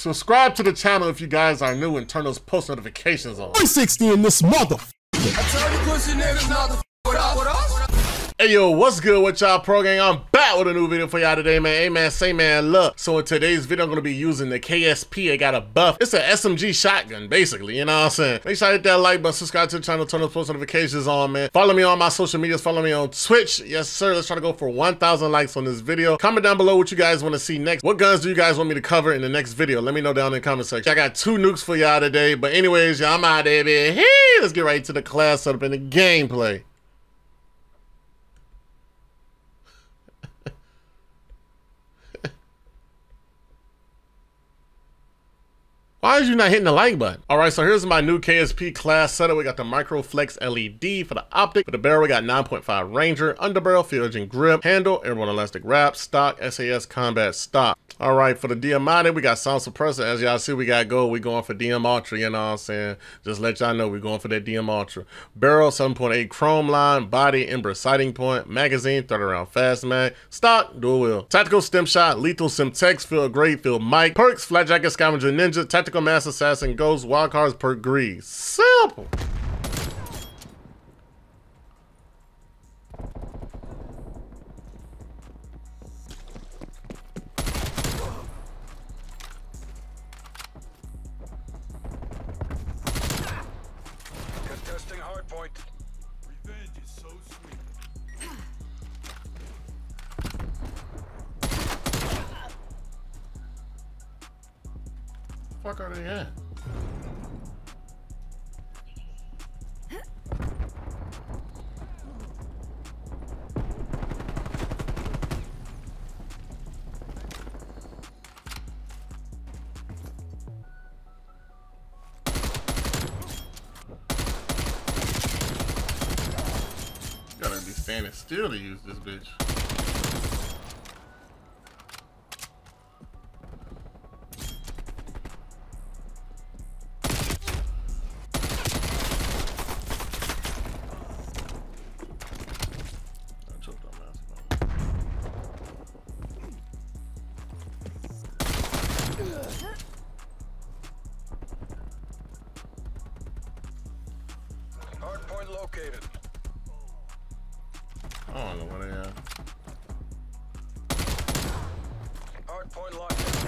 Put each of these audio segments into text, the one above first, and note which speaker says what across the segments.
Speaker 1: Subscribe to the channel if you guys are new and turn those post notifications on.
Speaker 2: 360 in this mother.
Speaker 1: Hey yo, what's good with y'all pro gang? I'm back with a new video for y'all today, man. Hey man, say man, look. So in today's video, I'm gonna be using the KSP. I got a buff. It's an SMG shotgun, basically, you know what I'm saying? Make sure I hit that like button, subscribe to the channel, turn those post notifications on, man. Follow me on my social medias, follow me on Twitch. Yes, sir. Let's try to go for 1,000 likes on this video. Comment down below what you guys want to see next. What guns do you guys want me to cover in the next video? Let me know down in the comment section. I got two nukes for y'all today. But anyways, y'all, I'm out man. Hey, let's get right to the class setup and the gameplay. Why is you not hitting the like button? All right, so here's my new KSP class setup. We got the Microflex LED for the optic. For the barrel, we got 9.5 Ranger, underbarrel, Field Agent Grip, handle, airborne elastic wrap, stock, SAS combat stock. All right, for the DM we got sound suppressor. As y'all see, we got gold. We going for DM Ultra, you know what I'm saying? Just let y'all know we going for that DM Ultra. Barrel, 7.8 chrome line, body, ember sighting point, magazine, 30 round fast mag, stock, dual wield. Tactical Stim Shot, lethal Semtex, field great, field mic, perks, flat jacket, scavenger ninja, tactical Mask Assassin Ghost, wild cards perk greed. Simple. Standing still to use this bitch.
Speaker 3: Located.
Speaker 1: I don't know where they at.
Speaker 3: Hardpoint locked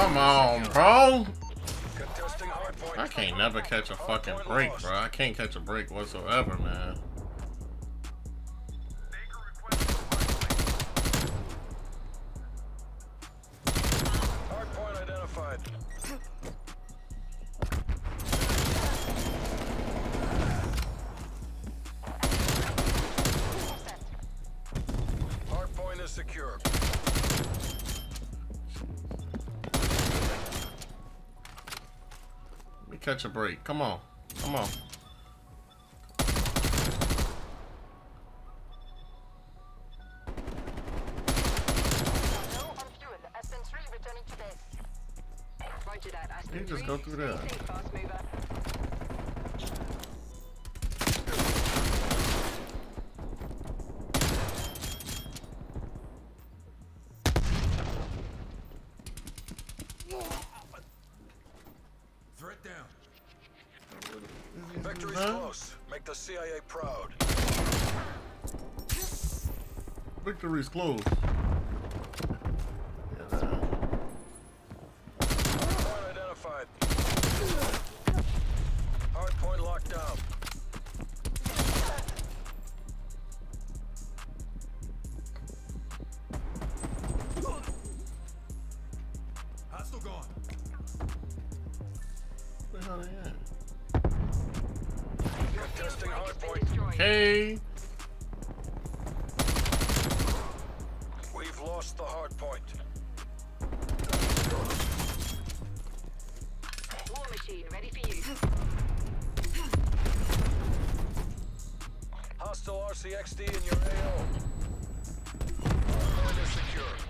Speaker 1: Come on, bro. I can't never catch a fucking break, bro. I can't catch a break whatsoever, man.
Speaker 3: Hardpoint identified. Hardpoint is secure.
Speaker 1: Catch a break. Come on. Come on.
Speaker 4: No on fuel. Aspen 3 returning to base. Roger that.
Speaker 1: You just go through there.
Speaker 2: Threat down.
Speaker 3: Victory's
Speaker 1: Huh?
Speaker 3: close. Make the CIA proud.
Speaker 1: Victory's close.
Speaker 3: Point.
Speaker 4: War machine ready for you.
Speaker 3: Hostile RCXD in your AO. Hardpoint is secure.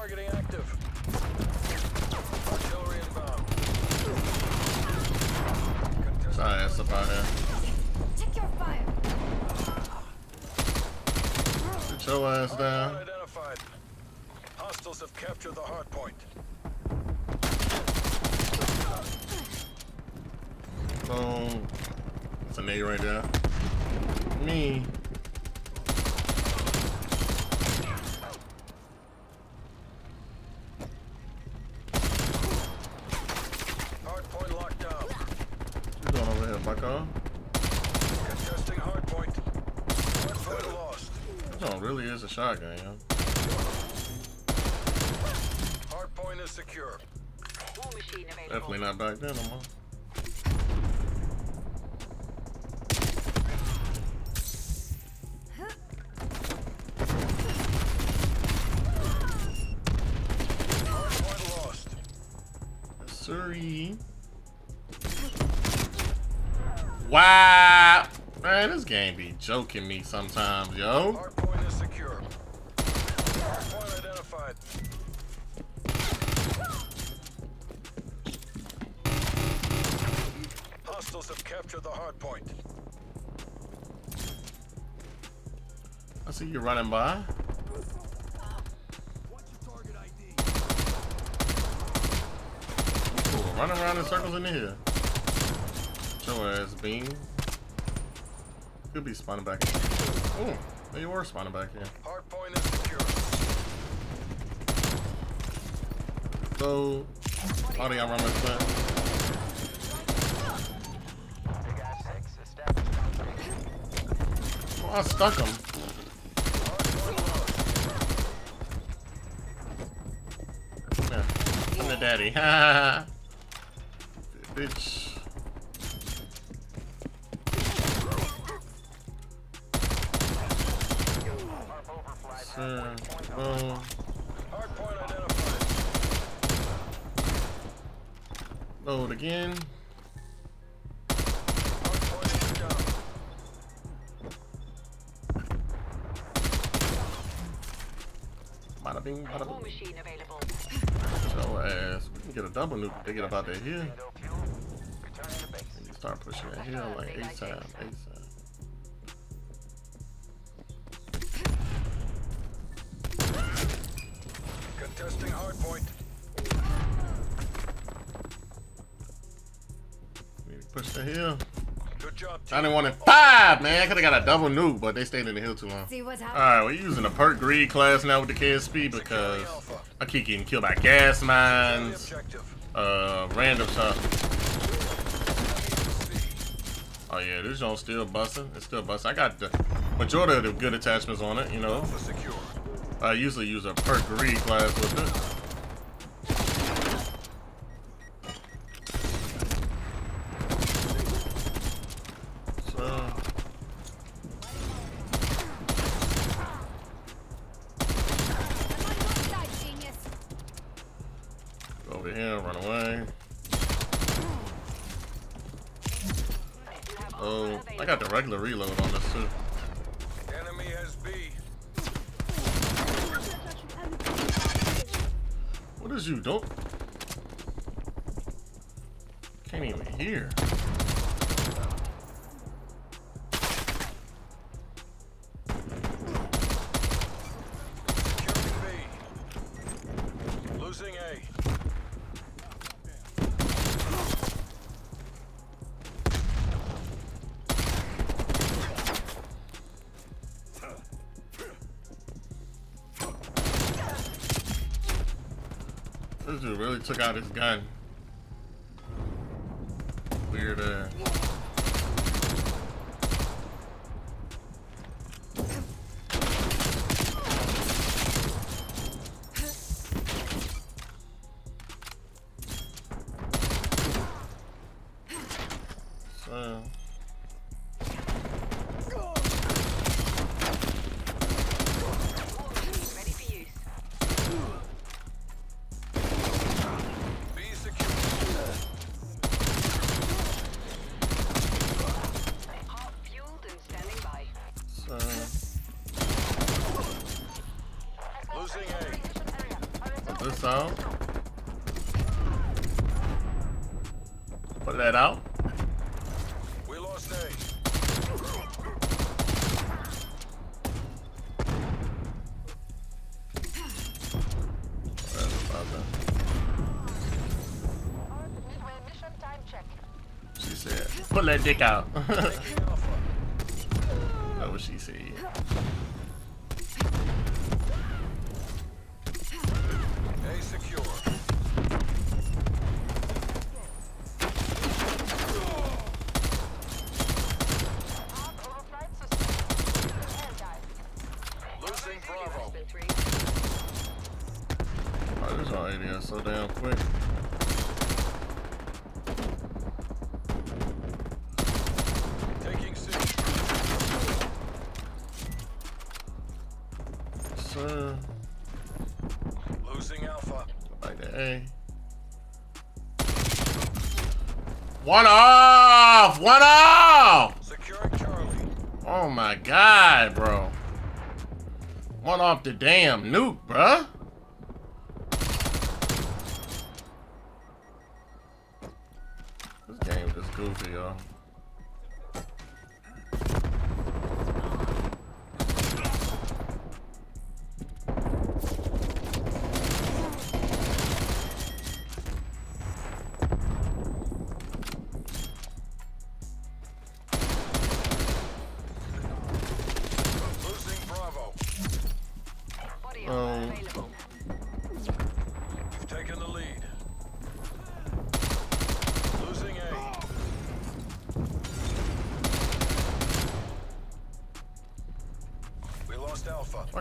Speaker 3: targeting active. Artillery inbound.
Speaker 1: Sorry, ass up out here.
Speaker 5: Check your fire!
Speaker 1: Get your ass down.
Speaker 3: identified. Hostiles have captured the hard point.
Speaker 1: Boom. That's a nade right there. Me.
Speaker 3: Hard point locked down.
Speaker 1: What you doing over here, bucko?
Speaker 3: Contesting hard point. Hard point lost.
Speaker 1: No, it really is a shotgun, yo.
Speaker 3: Hard point is secure.
Speaker 4: War machine available.
Speaker 1: Definitely not back then no more.
Speaker 3: Hard lost.
Speaker 1: Sorry. Wow. Man, this game be joking me sometimes, yo.
Speaker 3: Hard point is secure. Hard point identified. Hostiles have captured the hard point.
Speaker 1: I see you running by. Cool. Running around in circles in here. Show ass beam. Could be spawning back. Oh, they were spawning back here.
Speaker 3: Hard point is secure.
Speaker 1: So, how do y'all run this plan? Oh, I stuck him.
Speaker 3: Lost.
Speaker 1: Yeah, I'm the daddy. Bitch. Bing, bada
Speaker 4: War
Speaker 1: bing.
Speaker 4: machine available.
Speaker 1: Ass. We can get a double nuke if they get about that here. You start pushing that hill like ASAP, ASAP.
Speaker 3: Contesting hard point.
Speaker 1: Need push the hill.
Speaker 3: Good job,
Speaker 1: I
Speaker 3: team.
Speaker 1: didn't want it five, man. I could have got a double nuke, but they stayed in the hill too long.
Speaker 5: See what happens?
Speaker 1: Alright, we're using the perk greed class now with the KSP because I keep getting killed by gas mines, uh, random stuff. Oh yeah, this joint still busting. It's still busting. I got the majority of the good attachments on it, you know. I usually use a perk greed class with it. Oh, I got the regular reload on this too.
Speaker 3: Enemy has B.
Speaker 1: What is you don't? Can't even hear. This dude really took out his gun. Weird uh this out. Put that out.
Speaker 3: We lost A.
Speaker 1: That's about that.
Speaker 4: Midway mission
Speaker 1: One off! One off!
Speaker 3: Securing Charlie.
Speaker 1: Oh my god, bro. One off the damn nuke, bruh. This game just goofy, y'all.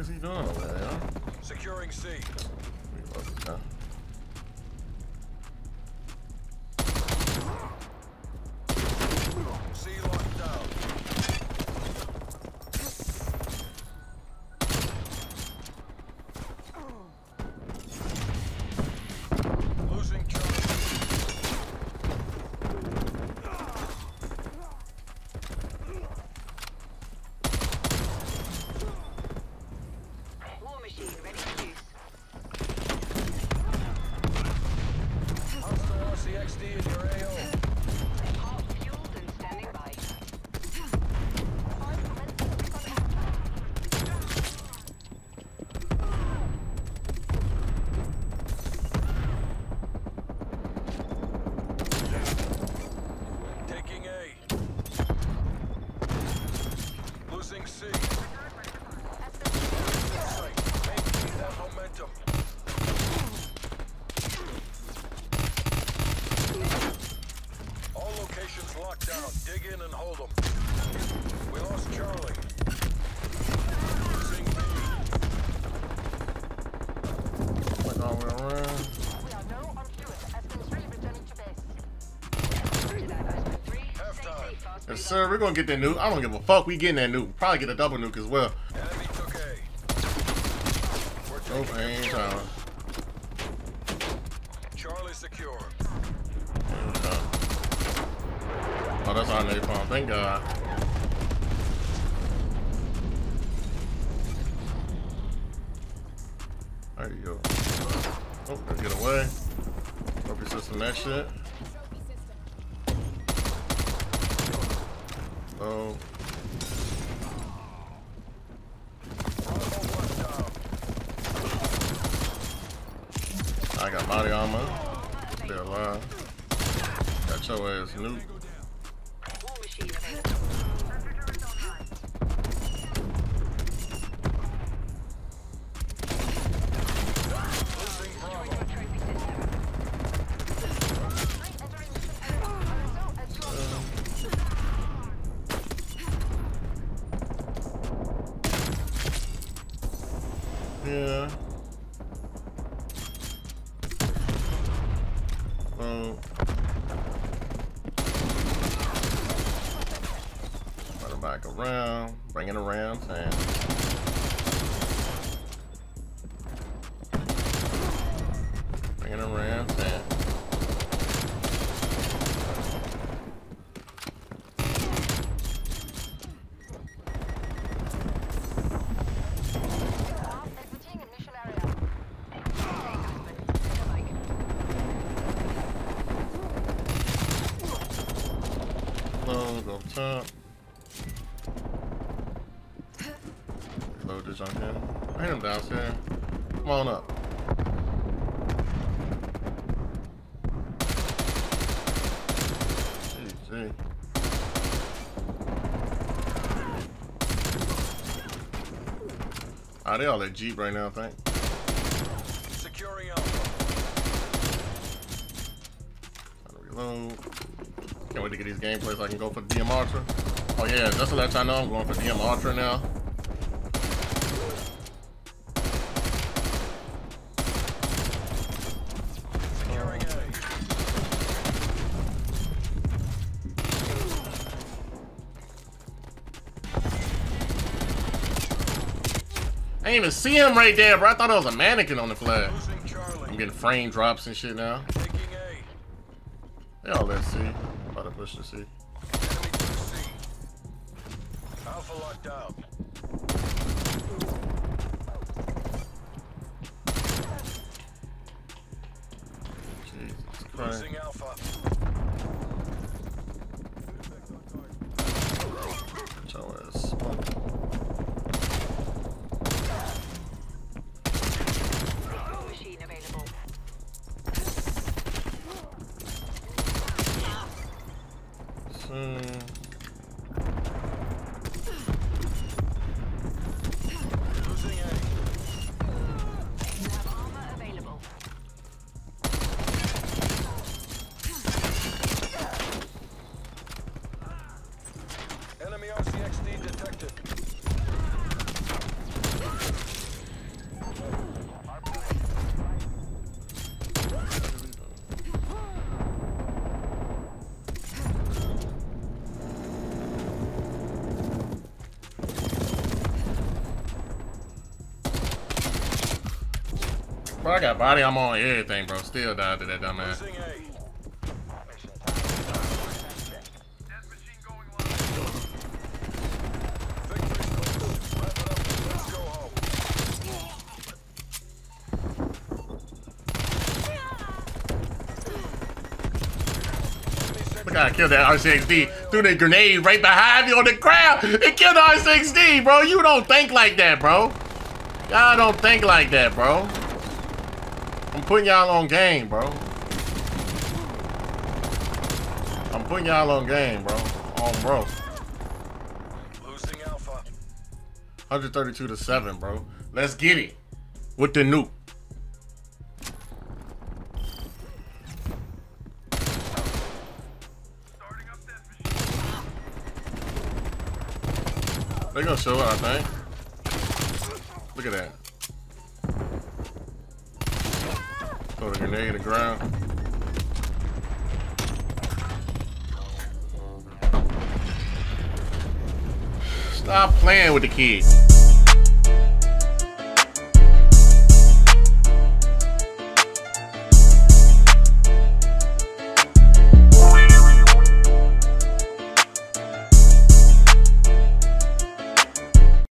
Speaker 1: Fuck is he doing over there.
Speaker 3: Securing C.
Speaker 1: We lost it.
Speaker 3: C locked down. Losing Charlie.
Speaker 4: War machine ready for use.
Speaker 3: Hostile RCXD in your AO.
Speaker 4: Hot fueled and standing by.
Speaker 3: Taking A. Losing C. Sight. Maintain that momentum. All locations locked down. Dig in and hold them. We lost Charlie. Losing B.
Speaker 1: Oh, Went all the way around.
Speaker 4: We are low on fuel. Aspen 3 returning to base. Roger that, Aspen 3. Stay
Speaker 3: Halftime.
Speaker 1: Yes, sir. We're gonna get that nuke. I don't give a fuck. We getting that nuke. Probably get a double nuke as well.
Speaker 3: Enemy took A. We're
Speaker 1: No
Speaker 3: taking
Speaker 1: pain Thank God. There you go. Oh, get away. Your system that shit. Oh. I got body armor. Still alive. Got your ass nuke. Top. Load this on him. I hit him downstairs. Come on up. GG. Ah, they all at Jeep right now, I think.
Speaker 3: Securing Alpha.
Speaker 1: Trying to reload. Can't wait to get these gameplays so I can go for DM Ultra. Oh yeah, just to let y'all know, I'm going for DM Ultra now. I didn't even see him right there, bro. I thought it was a mannequin on the flag. I'm getting frame drops and shit now. Push
Speaker 3: to C. Alpha locked down.
Speaker 1: Jesus Christ.
Speaker 3: Losing Alpha.
Speaker 1: Bro, I got body armor on everything, bro. Still died to that dumbass.
Speaker 3: Losing A. Oh Victory's close. Wrap it up. Let's go home.
Speaker 1: Look how I killed that RCXD. Threw the grenade right behind me on the ground. It killed the RCXD, bro. You don't think like that, bro. Y'all don't think like that, bro. I'm putting y'all on game, bro. I'm putting y'all on game, bro. On bro.
Speaker 3: Losing Alpha.
Speaker 1: 132 to 7, bro. Let's get it. With the nuke. They're gonna show it, I think. Look at that. Throw the grenade in the ground. Stop playing with the kids.